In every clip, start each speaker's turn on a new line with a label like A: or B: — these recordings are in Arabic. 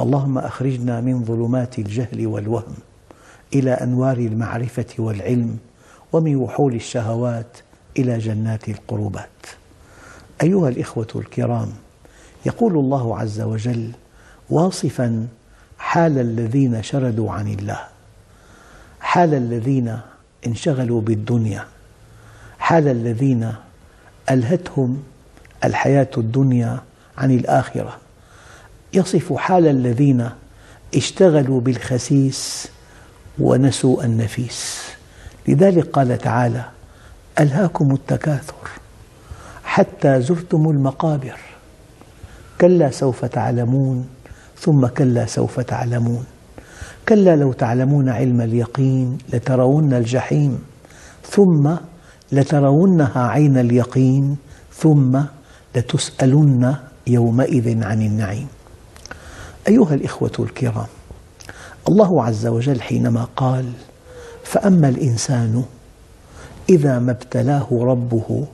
A: اللهم أخرجنا من ظلمات الجهل والوهم إلى أنوار المعرفة والعلم ومن وحول الشهوات إلى جنات القربات. أيها الإخوة الكرام يقول الله عز وجل واصفا حال الذين شردوا عن الله حال الذين انشغلوا بالدنيا حال الذين ألهتهم الحياة الدنيا عن الآخرة. يصف حال الذين اشتغلوا بالخسيس ونسوا النفيس. لذلك قال تعالى ألهاكم التكاثر حتى زرتم المقابر. كلا سوف تعلمون ثم كلا سوف تعلمون. كلا لو تعلمون علم اليقين لترون الجحيم ثم لترونها عين اليقين ثم لتسألن يومئذ عن النعيم. أيها الإخوة الكرام الله عز وجل حينما قال فأما الإنسان إذا ما ابتلاه ربه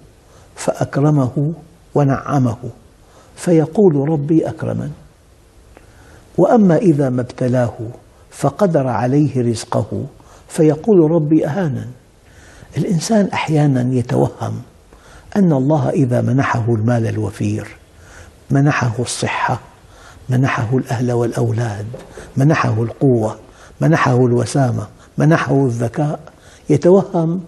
A: فأكرمه ونعمه فيقول ربي أكرمن. وأما إذا ما ابتلاه فقدر عليه رزقه فيقول ربي أهانن. الإنسان أحيانا يتوهم أن الله إذا منحه المال الوفير منحه الصحة منحه الأهل والأولاد منحه القوة منحه الوسامة منحه الذكاء. يتوهم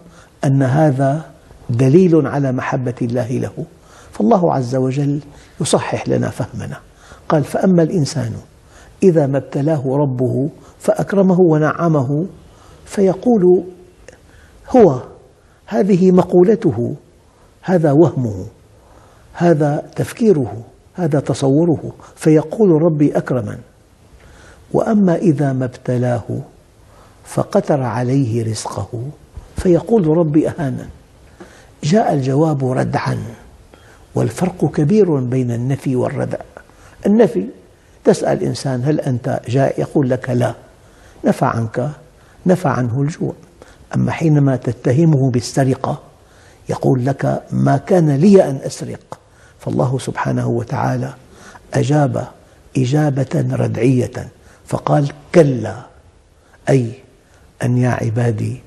A: أن هذا دليل على محبة الله له. فالله عز وجل يصحح لنا فهمنا. قال فأما الإنسان إذا ما ابتلاه ربه فأكرمه ونعمه فيقول هو هذه مقولته هذا وهمه هذا تفكيره هذا تصوره فيقول ربي أكرمن وأما إذا ما ابتلاه فقتر عليه رزقه فيقول ربي أهانن جاء الجواب ردعا والفرق كبير بين النفي والردع. النفي تسأل إنسان هل أنت جاء يقول لك لا. نفى عنك نفى عنه الجوع. أما حينما تتهمه بالسرقة يقول لك ما كان لي أن أسرق. فالله سبحانه وتعالى أجاب إجابة ردعية فقال كلا أي أن يا عبادي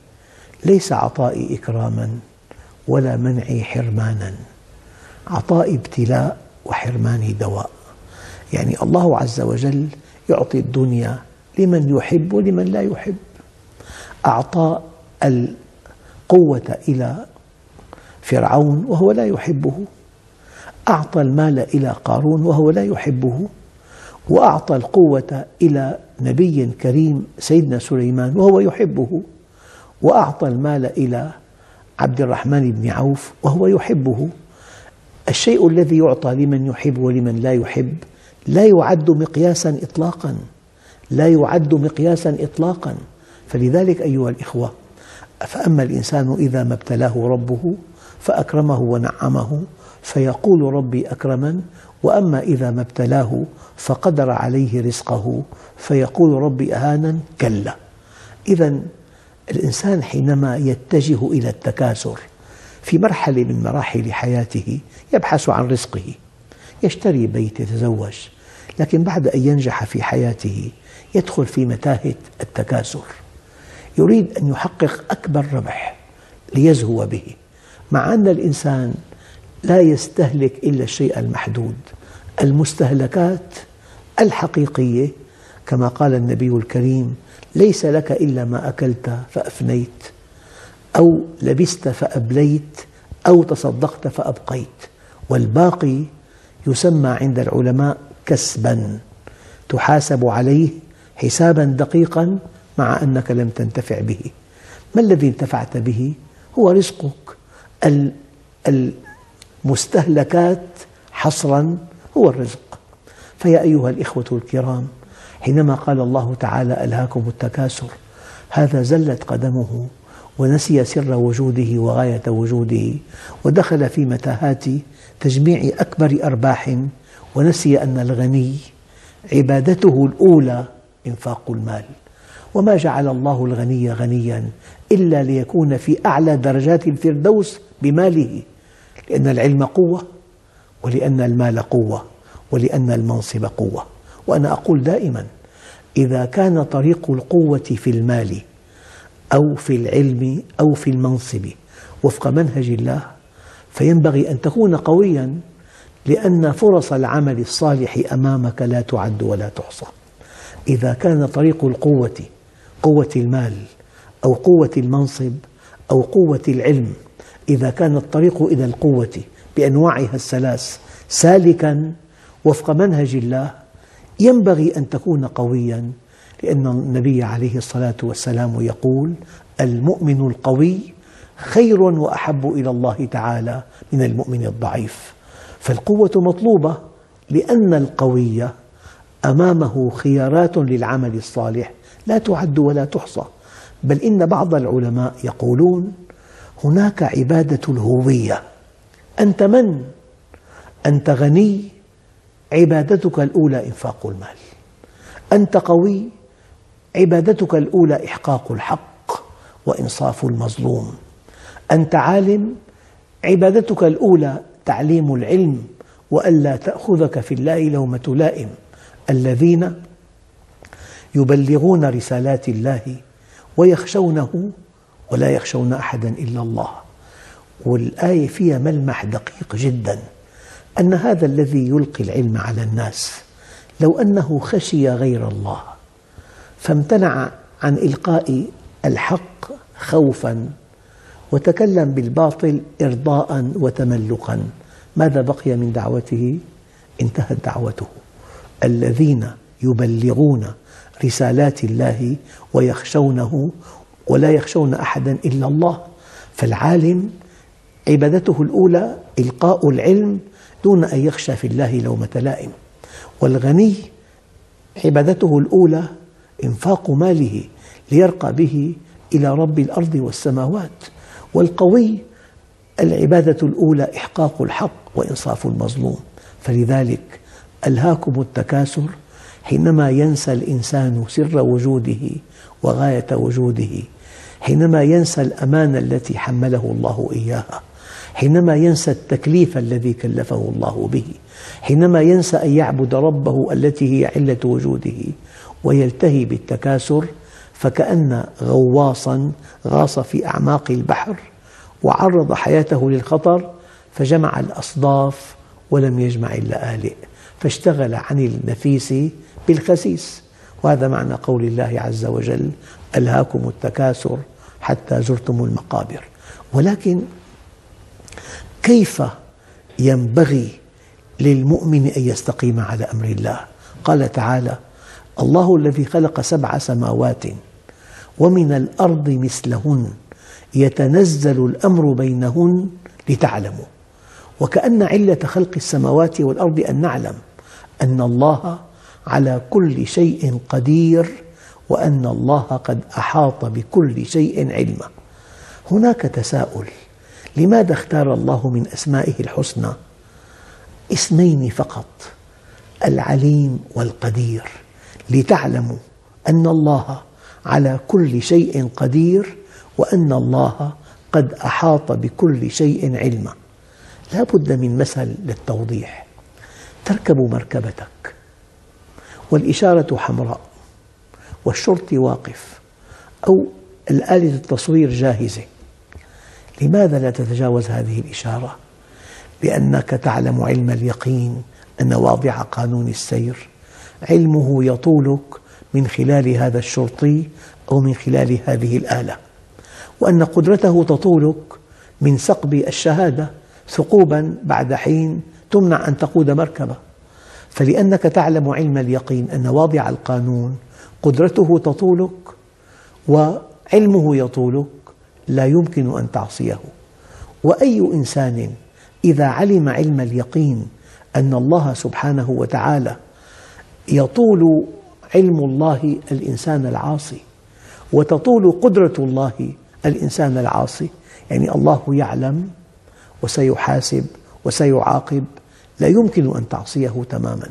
A: ليس عطائي إكراما ولا منعي حرمانا. عطائي ابتلاء وحرماني دواء. يعني الله عز وجل يعطي الدنيا لمن يحب ولمن لا يحب. أعطى القوة إلى فرعون وهو لا يحبه. أعطى المال إلى قارون وهو لا يحبه وأعطى القوة إلى نبي كريم سيدنا سليمان وهو يحبه وأعطى المال إلى عبد الرحمن بن عوف وهو يحبه. الشيء الذي يعطى لمن يحب ولمن لا يحب لا يعد مقياسا إطلاقا لا يعد مقياسا إطلاقا. فلذلك أيها الإخوة فأما الإنسان إذا ما ابتلاه ربه فأكرمه ونعمه فيقول ربي أكرمن وأما إذا ما ابتلاه فقدر عليه رزقه فيقول ربي أهانا كلا. إذا الإنسان حينما يتجه إلى التكاثر في مرحلة من مراحل حياته يبحث عن رزقه يشتري بيت يتزوج لكن بعد أن ينجح في حياته يدخل في متاهة التكاثر. يريد أن يحقق أكبر ربح ليزهو به مع أن الإنسان لا يستهلك إلا الشيء المحدود المستهلكات الحقيقية. كما قال النبي الكريم ليس لك إلا ما أكلت فأفنيت أو لبست فأبليت أو تصدقت فأبقيت. والباقي يسمى عند العلماء كسبا تحاسب عليه حسابا دقيقا مع أنك لم تنتفع به. ما الذي انتفعت به؟ هو رزقك المستهلكات حصرا هو الرزق. فيا أيها الإخوة الكرام حينما قال الله تعالى ألهاكم التكاثر هذا زلت قدمه ونسي سر وجوده وغاية وجوده ودخل في متاهات تجميع أكبر أرباح ونسي أن الغني عبادته الأولى إنفاق المال. وما جعل الله الغني غنيا إلا ليكون في أعلى درجات الفردوس بماله. لأن العلم قوة ولأن المال قوة ولأن المنصب قوة. وأنا أقول دائما إذا كان طريق القوة في المال أو في العلم أو في المنصب وفق منهج الله فينبغي أن تكون قوياً لأن فرص العمل الصالح أمامك لا تعد ولا تحصى. إذا كان طريق القوة قوة المال أو قوة المنصب أو قوة العلم إذا كان الطريق إلى القوة بأنواعها الثلاث سالكا وفق منهج الله ينبغي أن تكون قويا لأن النبي عليه الصلاة والسلام يقول المؤمن القوي خير وأحب إلى الله تعالى من المؤمن الضعيف فالقوة مطلوبة لأن القوي أمامه خيارات للعمل الصالح لا تعد ولا تحصى. بل إن بعض العلماء يقولون هناك عبادة الهوية. أنت من؟ أنت غني؟ عبادتك الأولى إنفاق المال. أنت قوي؟ عبادتك الأولى إحقاق الحق وإنصاف المظلوم. أنت عالم؟ عبادتك الأولى تعليم العلم وألا تأخذك في الله لومة لائم. الذين يبلغون رسالات الله ويخشونه ولا يخشون أحدا إلا الله. والآية فيها ملمح دقيق جدا أن هذا الذي يلقي العلم على الناس لو أنه خشي غير الله فامتنع عن إلقاء الحق خوفا وتكلم بالباطل إرضاء وتملقا. ماذا بقي من دعوته؟ انتهت دعوته. الذين يبلغون رسالات الله ويخشونه ولا يخشون أحدا إلا الله. فالعالم عبادته الأولى إلقاء العلم دون أن يخشى في الله لومة لائم. والغني عبادته الأولى إنفاق ماله ليرقى به إلى رب الأرض والسماوات. والقوي العبادة الأولى إحقاق الحق وإنصاف المظلوم. فلذلك ألهاكم التكاثر حينما ينسى الإنسان سر وجوده وغاية وجوده حينما ينسى الأمانة التي حمله الله إياها حينما ينسى التكليف الذي كلفه الله به حينما ينسى أن يعبد ربه التي هي علة وجوده ويلتهي بالتكاثر فكأن غواصا غاص في أعماق البحر وعرض حياته للخطر فجمع الأصداف ولم يجمع اللآلئ فاشتغل عن النفيس بالخسيس. وهذا معنى قول الله عز وجل ألهاكم التكاثر حتى زرتم المقابر. ولكن كيف ينبغي للمؤمن أن يستقيم على أمر الله؟ قال تعالى الله الذي خلق سبع سماوات ومن الأرض مثلهن يتنزل الأمر بينهن لتعلموا. وكأن علة خلق السماوات والأرض أن نعلم أن الله على كل شيء قدير وأن الله قد أحاط بكل شيء علما. هناك تساؤل. لماذا اختار الله من أسمائه الحسنى؟ اسمين فقط العليم والقدير. لتعلموا أن الله على كل شيء قدير وأن الله قد أحاط بكل شيء علما. لا بد من مثل للتوضيح. تركب مركبتك. والإشارة حمراء والشرطي واقف أو الآلة التصوير جاهزة لماذا لا تتجاوز هذه الإشارة؟ لأنك تعلم علم اليقين أن واضع قانون السير علمه يطولك من خلال هذا الشرطي أو من خلال هذه الآلة وأن قدرته تطولك من ثقب الشهادة ثقوبا بعد حين تمنع أن تقود مركبة فلأنك تعلم علم اليقين أن واضع القانون قدرته تطولك وعلمه يطولك لا يمكن أن تعصيه. وأي إنسان إذا علم علم اليقين أن الله سبحانه وتعالى يطول علم الله الإنسان العاصي وتطول قدرة الله الإنسان العاصي يعني الله يعلم وسيحاسب وسيعاقب لا يمكن أن تعصيه تماما.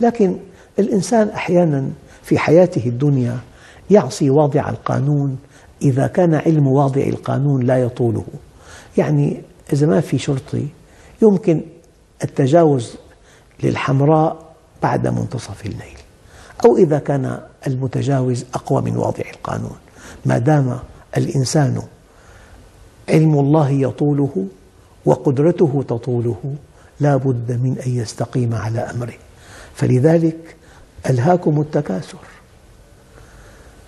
A: لكن الإنسان أحيانا في حياته الدنيا يعصي واضع القانون إذا كان علم واضع القانون لا يطوله. يعني إذا ما في شرطي يمكن التجاوز للحمراء بعد منتصف الليل أو إذا كان المتجاوز أقوى من واضع القانون. ما دام الإنسان علم الله يطوله وقدرته تطوله لا بد من أن يستقيم على أمره فلذلك ألهاكم التكاثر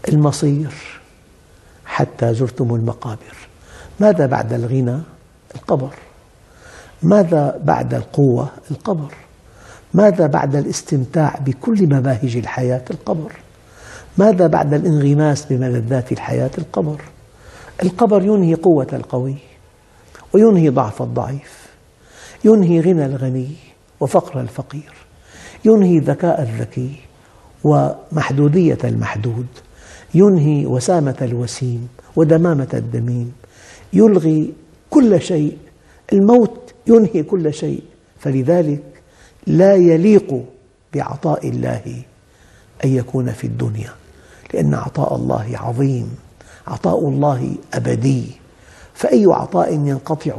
A: المصير حتى زرتم المقابر ماذا بعد الغنى؟ القبر ماذا بعد القوة؟ القبر ماذا بعد الاستمتاع بكل مباهج الحياة؟ القبر ماذا بعد الانغماس بملذات الحياة؟ القبر القبر ينهي قوة القوي وينهي ضعف الضعيف ينهي غنى الغني وفقر الفقير ينهي ذكاء الذكي ومحدودية المحدود ينهي وسامة الوسيم ودمامة الدميم يلغي كل شيء الموت ينهي كل شيء فلذلك لا يليق بعطاء الله أن يكون في الدنيا لأن عطاء الله عظيم عطاء الله أبدي فأي عطاء ينقطع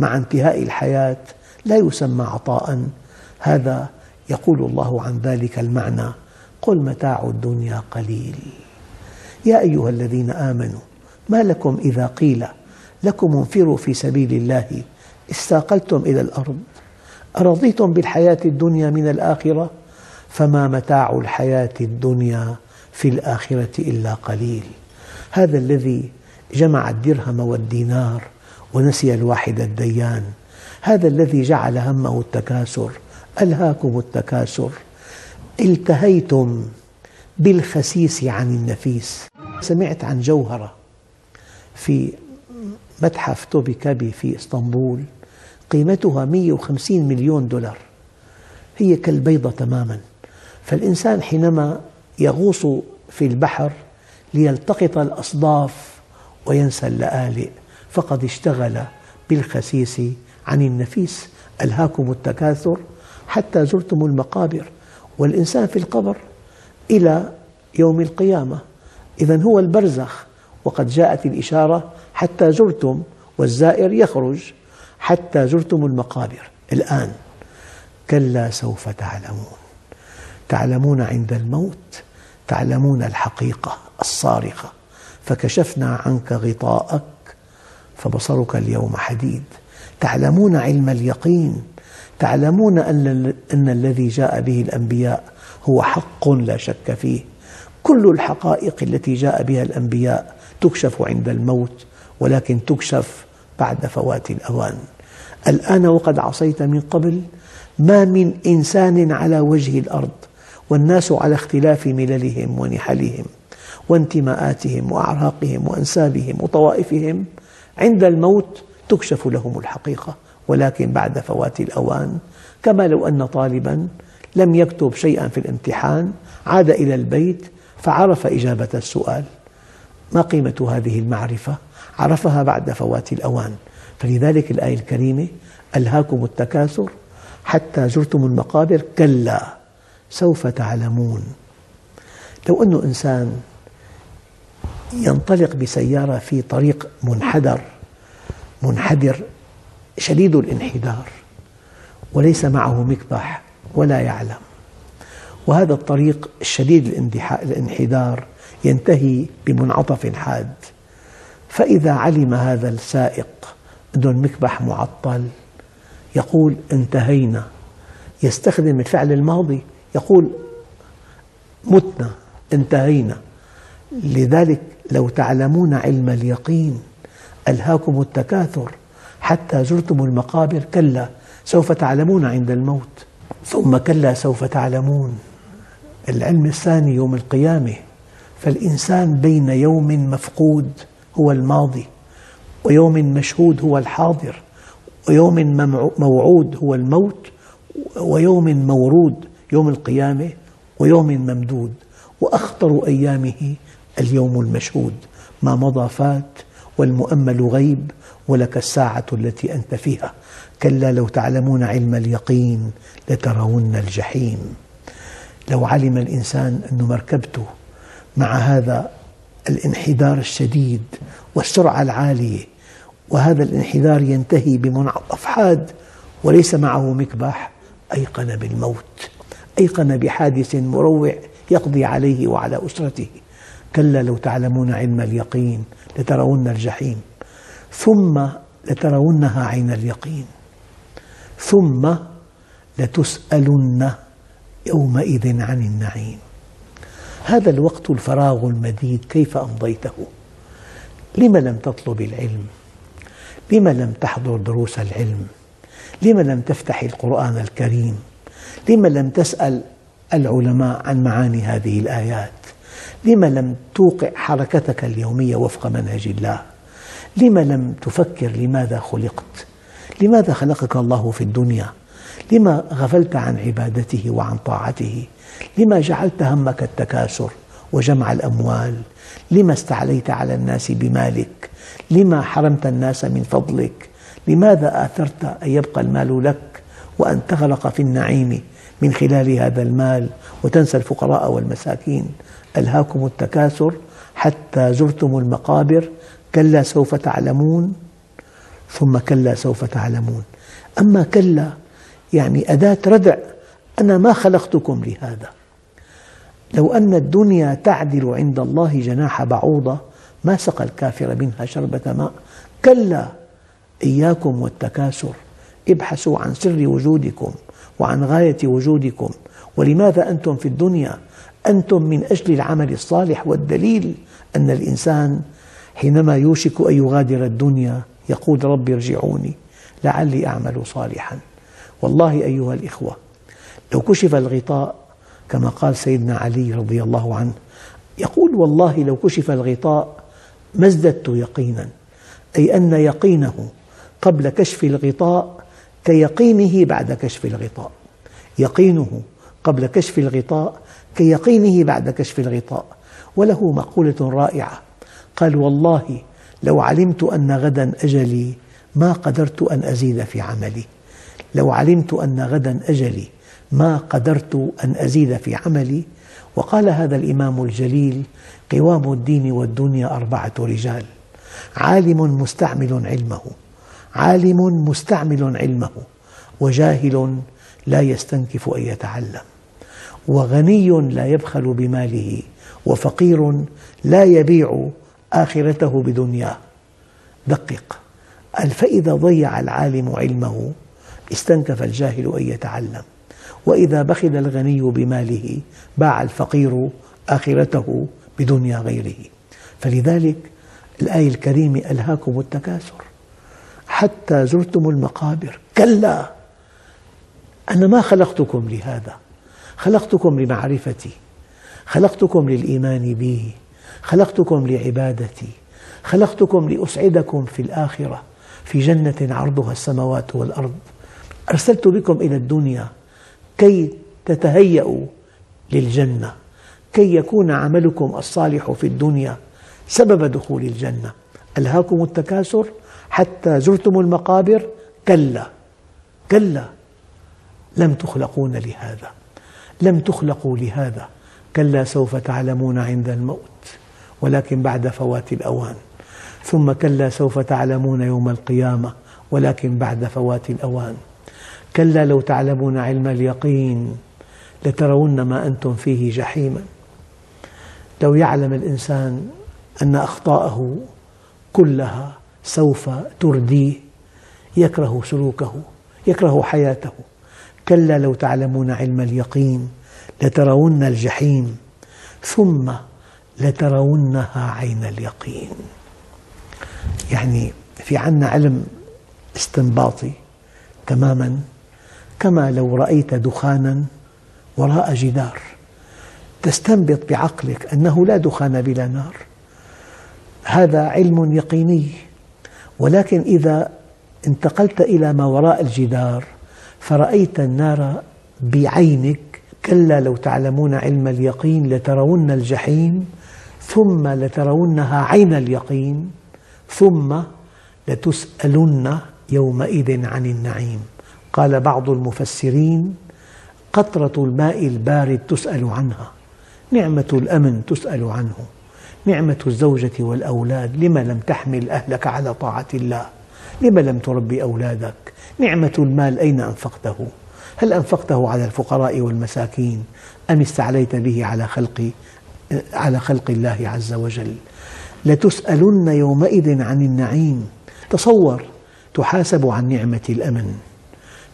A: مع انتهاء الحياة لا يسمى عطاء. هذا يقول الله عن ذلك المعنى. قل متاع الدنيا قليل. يا أيها الذين آمنوا ما لكم إذا قيل لكم انفروا في سبيل الله استاقلتم إلى الأرض؟ أرضيتم بالحياة الدنيا من الآخرة؟ فما متاع الحياة الدنيا في الآخرة إلا قليل. هذا الذي جمع الدرهم والدينار ونسي الواحد الديان. هذا الذي جعل همه التكاثر ألهاكم التكاثر. التهيتم بالخسيس عن النفيس. سمعت عن جوهرة في متحف توبي كابي في إسطنبول قيمتها 150 مليون دولار. هي كالبيضة تماما. فالإنسان حينما يغوص في البحر ليلتقط الأصداف وينسى اللآلئ. فقد اشتغل بالخسيس عن النفيس. ألهاكم التكاثر حتى زرتم المقابر والإنسان في القبر إلى يوم القيامة. إذا هو البرزخ وقد جاءت الإشارة حتى زرتم والزائر يخرج حتى زرتم المقابر. الآن كلا سوف تعلمون. تعلمون عند الموت تعلمون الحقيقة الصارخة. فكشفنا عنك غطاءك فبصرك اليوم حديد. تعلمون علم اليقين. تعلمون أن, أن الذي جاء به الأنبياء هو حق لا شك فيه. كل الحقائق التي جاء بها الأنبياء تكشف عند الموت ولكن تكشف بعد فوات الأوان. الآن وقد عصيت من قبل ما من إنسان على وجه الأرض والناس على اختلاف مللهم ونحلهم وانتماءاتهم وأعراقهم وأنسابهم وطوائفهم عند الموت تكشف لهم الحقيقة ولكن بعد فوات الأوان كما لو أن طالبا لم يكتب شيئا في الامتحان عاد إلى البيت فعرف إجابة السؤال. ما قيمة هذه المعرفة؟ عرفها بعد فوات الأوان. فلذلك الآية الكريمة ألهاكم التكاثر حتى زرتم المقابر كلا سوف تعلمون. لو أن إنسان ينطلق بسيارة في طريق منحدر منحدر شديد الانحدار وليس معه مكبح ولا يعلم. وهذا الطريق الشديد الانحدار ينتهي بمنعطف حاد. فإذا علم هذا السائق أن المكبح معطل يقول انتهينا. يستخدم الفعل الماضي يقول متنا انتهينا. لذلك لو تعلمون علم اليقين ألهاكم التكاثر. حتى زرتم المقابر كلا سوف تعلمون عند الموت. ثم كلا سوف تعلمون. العلم الثاني يوم القيامة. فالإنسان بين يوم مفقود هو الماضي ويوم مشهود هو الحاضر ويوم موعود هو الموت ويوم مورود يوم القيامة ويوم ممدود. وأخطر أيامه اليوم المشهود ما مضى فات والمؤمل غيب ولك الساعة التي أنت فيها. كلا لو تعلمون علم اليقين لترون الجحيم. لو علم الإنسان أن مركبته مع هذا الانحدار الشديد والسرعة العالية وهذا الانحدار ينتهي بمنعطف حاد وليس معه مكبح أيقن بالموت أيقن بحادث مروع يقضي عليه وعلى أسرته. كلا لو تعلمون علم اليقين لترون الجحيم ثم لترونها عين اليقين ثم لتسألن يومئذ عن النعيم هذا الوقت الفراغ المديد كيف أمضيته؟ لم لم تطلب العلم؟ لم لم تحضر دروس العلم؟ لم لم تفتح القرآن الكريم؟ لم لم تسأل العلماء عن معاني هذه الآيات؟ لم لم توقع حركتك اليومية وفق منهج الله؟ لم لم تفكر لماذا خلقت؟ لماذا خلقك الله في الدنيا؟ لما غفلت عن عبادته وعن طاعته؟ لما جعلت همك التكاثر وجمع الأموال؟ لما استعليت على الناس بمالك؟ لما حرمت الناس من فضلك؟ لماذا آثرت أن يبقى المال لك وأن تغرق في النعيم من خلال هذا المال وتنسى الفقراء والمساكين ألهاكم التكاثر حتى زرتم المقابر كلا سوف تعلمون ثم كلا سوف تعلمون. أما كلا يعني أداة ردع أنا ما خلقتكم لهذا. لو أن الدنيا تعدل عند الله جناح بعوضة ما سقى الكافر منها شربة ماء. كلا إياكم والتكاثر. ابحثوا عن سر وجودكم وعن غاية وجودكم. ولماذا أنتم في الدنيا؟ أنتم من أجل العمل الصالح والدليل أن الإنسان حينما يوشك أن يغادر الدنيا يقول رب ارجعوني لعلي أعمل صالحا. والله أيها الإخوة لو كشف الغطاء كما قال سيدنا علي رضي الله عنه يقول والله لو كشف الغطاء ما ازددت يقينا أي أن يقينه قبل كشف الغطاء كيقينه بعد كشف الغطاء. يقينه قبل كشف الغطاء كيقينه بعد كشف الغطاء. وله مقولة رائعة. قال والله لو علمت أن غدا أجلي ما قدرت أن أزيد في عملي. لو علمت أن غدا أجلي ما قدرت أن أزيد في عملي. وقال هذا الإمام الجليل قوام الدين والدنيا أربعة رجال عالم مستعمل علمه عالم مستعمل علمه وجاهل لا يستنكف أن يتعلم. وغني لا يبخل بماله وفقير لا يبيع آخرته بدنياه. دقق. قال فإذا ضيع العالم علمه استنكف الجاهل أن يتعلم. وإذا بخل الغني بماله باع الفقير آخرته بدنيا غيره. فلذلك الآية الكريمة ألهاكم التكاثر. حتى زرتم المقابر. كلا! أنا ما خلقتكم لهذا. خلقتكم لمعرفتي. خلقتكم للإيمان بي. خلقتكم لعبادتي. خلقتكم لأسعدكم في الآخرة. في جنة عرضها السماوات والأرض. أرسلت بكم إلى الدنيا كي تتهيأوا للجنة. كي يكون عملكم الصالح في الدنيا سبب دخول الجنة. ألهاكم التكاثر حتى زرتم المقابر؟ كلا. كلا. لم تخلقون لهذا. لم تخلقوا لهذا. كلا سوف تعلمون عند الموت ولكن بعد فوات الأوان. ثم كلا سوف تعلمون يوم القيامة ولكن بعد فوات الأوان. كلا لو تعلمون علم اليقين لترون ما أنتم فيه جحيما. لو يعلم الإنسان أن أخطاءه كلها سوف ترديه يكره سلوكه يكره حياته. كلا لو تعلمون علم اليقين لترون الجحيم ثم لترونها عين اليقين. يعني في عنا علم استنباطي تماما كما لو رأيت دخانا وراء جدار تستنبط بعقلك أنه لا دخان بلا نار. هذا علم يقيني ولكن إذا انتقلت إلى ما وراء الجدار فرأيت النار بعينك كلا لو تعلمون علم اليقين لترون الجحيم ثم لترونها عين اليقين ثم لتسألن يومئذ عن النعيم. قال بعض المفسرين قطرة الماء البارد تسأل عنها نعمة الأمن تسأل عنه نعمة الزوجة والأولاد لما لم تحمل أهلك على طاعة الله؟ لما لم تربي أولادك؟ نعمة المال أين أنفقته؟ هل أنفقته على الفقراء والمساكين؟ أم استعليت به على خلق على خلق الله عز وجل؟ لتسألن يومئذ عن النعيم. تصور تحاسب عن نعمة الأمن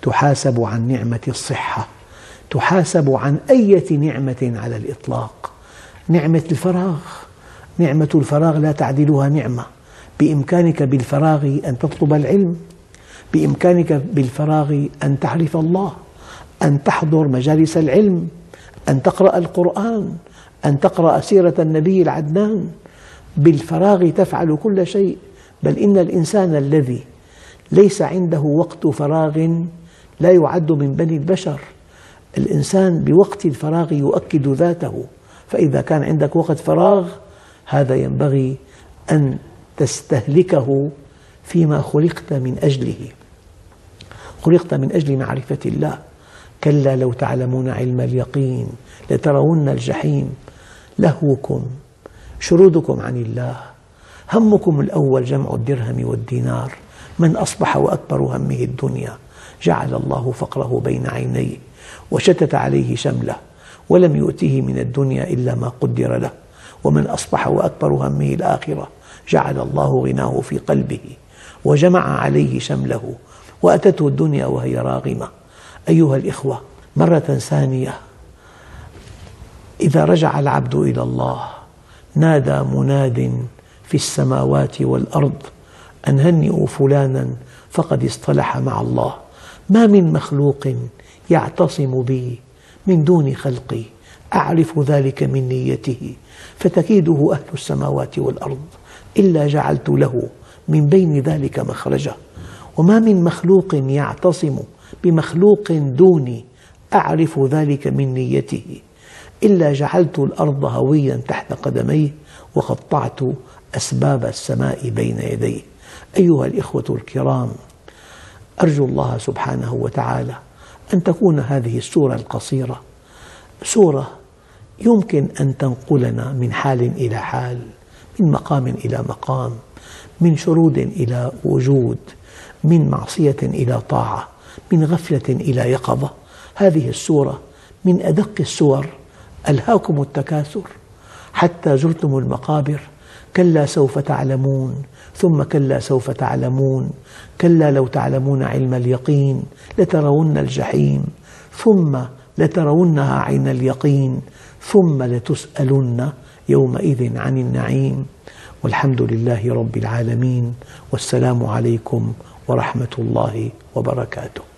A: تحاسب عن نعمة الصحة تحاسب عن أية نعمة على الإطلاق. نعمة الفراغ. نعمة الفراغ لا تعدلها نعمة. بإمكانك بالفراغ أن تطلب العلم. بإمكانك بالفراغ أن تعرف الله أن تحضر مجالس العلم أن تقرأ القرآن أن تقرأ سيرة النبي العدنان. بالفراغ تفعل كل شيء بل إن الإنسان الذي ليس عنده وقت فراغ لا يعد من بني البشر. الإنسان بوقت الفراغ يؤكد ذاته فإذا كان عندك وقت فراغ هذا ينبغي أن تستهلكه فيما خلقت من أجله. خلقت من أجل معرفة الله. كلا لو تعلمون علم اليقين لترون الجحيم. لهوكم شرودكم عن الله. همكم الأول جمع الدرهم والدينار. من أصبح وأكبر همه الدنيا. جعل الله فقره بين عينيه وشتت عليه شمله. ولم يؤته من الدنيا إلا ما قدر له. ومن أصبح وأكبر همه الآخرة. جعل الله غناه في قلبه. وجمع عليه شمله وأتته الدنيا وهي راغمة. أيها الإخوة مرة ثانية إذا رجع العبد إلى الله نادى مناد في السماوات والأرض أن هنئوا فلانا فقد اصطلح مع الله. ما من مخلوق يعتصم بي من دون خلقي أعرف ذلك من نيته فتكيده أهل السماوات والأرض إلا جعلت له من بين ذلك مخرجا وما من مخلوق يعتصم بمخلوق دوني أعرف ذلك من نيته إلا جعلت الأرض هويا تحت قدميه وقطعت أسباب السماء بين يديه. أيها الإخوة الكرام أرجو الله سبحانه وتعالى أن تكون هذه السورة القصيرة سورة يمكن أن تنقلنا من حال إلى حال. من مقام إلى مقام من شرود إلى وجود من معصية إلى طاعة من غفلة إلى يقظة. هذه السورة من أدق السور ألهاكم التكاثر. حتى زرتم المقابر كلا سوف تعلمون ثم كلا سوف تعلمون كلا لو تعلمون علم اليقين لترون الجحيم ثم لترونها عين اليقين ثم لتسألن يومئذ عن النعيم. والحمد لله رب العالمين. والسلام عليكم ورحمة الله وبركاته.